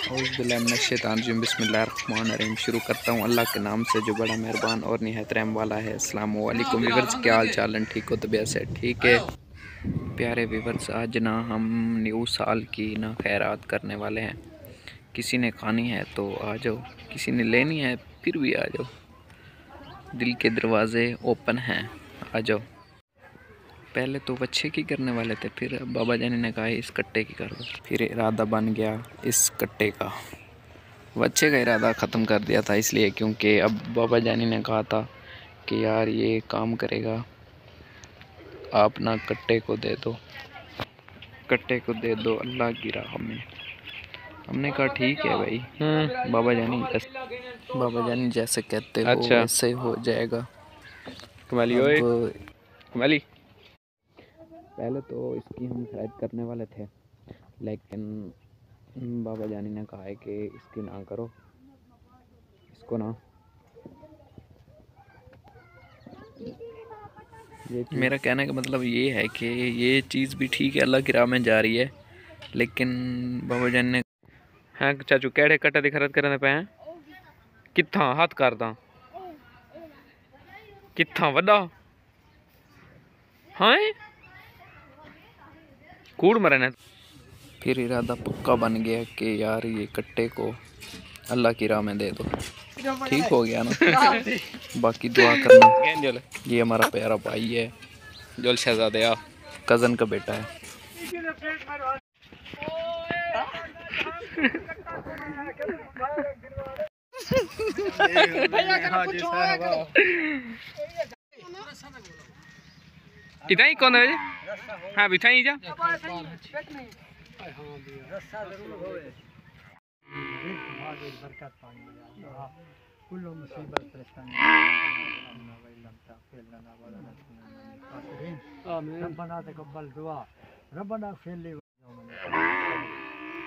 औज़बिल्लाशैतानरजीम बिस्मिल्लाहिर्रहमानिर्रहीम शुरू करता हूँ अल्लाह के नाम से, जो बड़ा मेहरबान और नहायत रहम वाला है। अस्सलाम वालेकुम वीवर्स क्या हाल चाल है? ठीक हो तबीयत से ठीक है। प्यारे वीवर्स आज ना हम न्यू साल की ना खैरात करने वाले हैं। किसी ने खानी है तो आ जाओ, किसी ने लेनी है फिर भी आ जाओ। दिल के दरवाज़े ओपन हैं, आ जाओ। पहले तो बच्चे की करने वाले थे फिर बाबा जानी ने कहा इस कट्टे की कर दो। फिर इरादा बन गया इस कट्टे का। बच्चे का इरादा ख़त्म कर दिया था इसलिए क्योंकि अब बाबा जानी ने कहा था कि यार ये काम करेगा। आप ना कट्टे को दे दो। कट्टे को दे दो अल्लाह की राह में। हमने कहा ठीक है भाई। हम्म। बाबा जानी बाबा जानी जैसे कहते हो अच्छा। वैसे हो जाएगा। कमाली ओए। कमाली। पहले तो इसकी हम खरीद करने वाले थे, लेकिन बाबा जानी ने कहा है कि इसकी ना करो, इसको ना। मेरा कहने का मतलब ये है कि ये चीज़ भी ठीक है, अल्लाह की राह में जा रही है, लेकिन बाबा जानी ने हाँ चाचू, केड़े कट्टे दी खरीद करने पे हैं? कित्थां? हथ करदा कित्थां? वड्डा? हाँ कूड़ मरे ने। फिर इरादा पक्का बन गया कि यार ये कट्टे को अल्लाह की राह में दे दो। ठीक हो गया ना? बाकी दुआ करना। ये हमारा प्यारा भाई है। जोल शहजादे आ कज़न का बेटा है। इतना ही कौन है हाँ बिठा ही जा कुल मुसीबत परेशानी रबना तकब्बल दुआ रबना फिर ली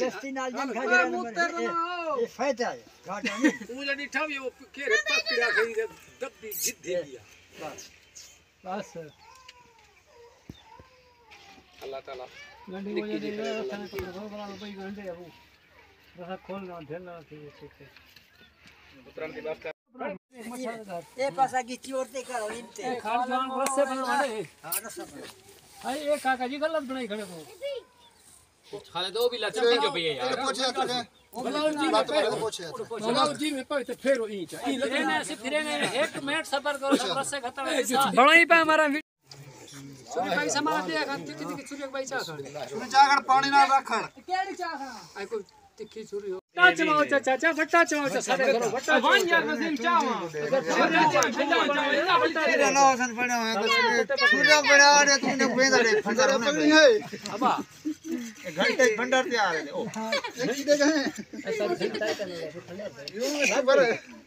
जस्ती नाल जन खा जा ये फ़ायदा है घाटा नहीं मुझे नहीं ठाम ये वो केरे पकड़ा गई दब दी जिद दे दिया बस बस अल्लाह ताला गंडे को दे दे थाने को बहुत बड़ा भाई गंडे है। वो रहा खोलना ढेलना थी ठीक है पुत्रम की बात ये पासा की चोर ते करो इनते खान जान रस्से बनाने हाँ रस्सा हाँ, अरे ये काका जी गलत बनाई खड़े को खाले दो भी लचक जो भी है यार जी में पे तो फेरो ई चा ई लेने से फिरे ने एक मिनट सबर करो सब रस्से खत्म है बड़ा ही पे हमारा छुरी भाई समा दे खा तिक्की तिक्की छुरी भाई चा खा जागड़ पानी ना रखण केड़ी चा खा आई को तिक्की छुरी हो टच माओ चा चा बट्टा चाओ सारे करो बट्टा वन यार नसीम चावा फिर ना हसन पड़ा है बस सूर्य बड़ा रे तूने बेंदा रे फंडर पकड़ी है अबा घंटे फंडर तैयार है। ओ। की दे गए यूँ खबर है हाँ यूज़ बार एक राखी मिया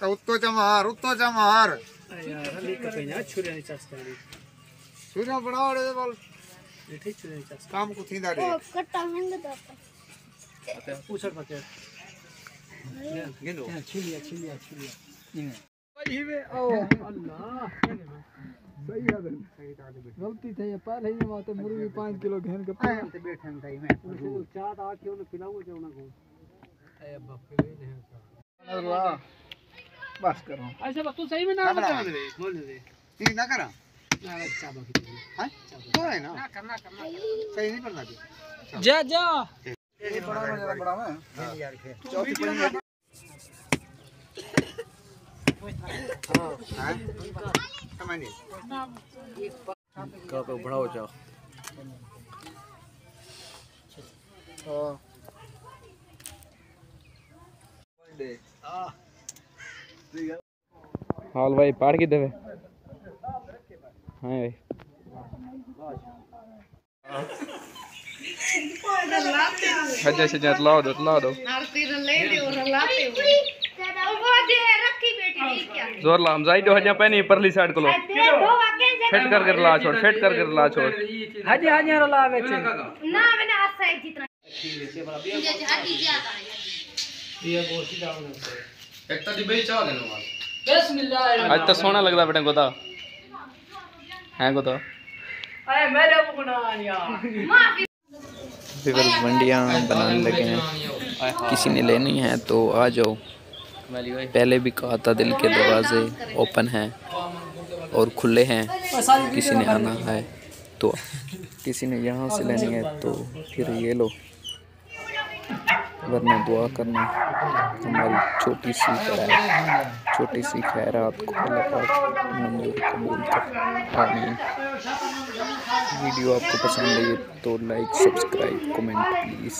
का पे छुरी नहीं चास्ता रे सूर्य बड़ा रे बोल। ये ठीक छुरी नहीं चास्ता काम को थींदा रे? पूछ पके गिनो छिलिया छिलिया छिलिया। वही वे ओ अल्लाह सही है गलती थी पहले ही माते मुर्गी 5 किलो घेन के पान से बैठे में है चाट आ के उन्हें पिलाओ जो ना को ए बाप रे नहीं बस करो। ऐसे बस तू सही में ना बता रे बोल दे। ठीक ना करा। ना अच्छा बाकी हैं? तो है ना। ना करना करना सही नहीं करना जी जा। ये बड़ा में बड़ा में यार के चौथी पड़ी में हाँ। समझ नहीं का बढ़ाओ जाओ। दे हाल भाई पहाड़ की देवे। हाँ भाई। हजा शजा ला दो ला दो। ज़ोर ला हम जाई दो हजा पहनी परली साइड को लो फिट कर कर ला छोड़ फिट कर कर ला छोड़। हाजी हाजी रला बेचे ना मैंने आज से जितना बिस्मिल्लाह आज तो सोना लगता बेटा गोदा है गोदा अरे मेरे मुकनान यार विवर्स मंडियाँ बनाने लगे हैं। किसी ने लेनी है तो आ जाओ। पहले भी कहा था दिल के दरवाजे ओपन हैं और खुले हैं। किसी ने आना है तो किसी ने यहाँ से लेनी है तो फिर ये लो। वरना दुआ करना। हमारी छोटी सी खैर छोटी सी खैर को मंजूर कबूल कर। वीडियो आपको पसंद आई तो लाइक, सब्सक्राइब, कमेंट प्लीज़